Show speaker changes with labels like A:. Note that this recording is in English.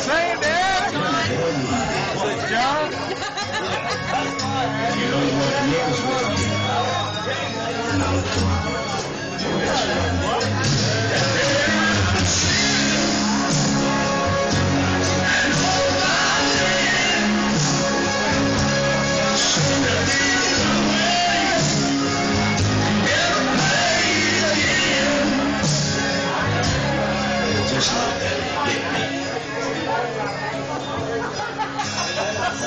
A: What knows what you just like that.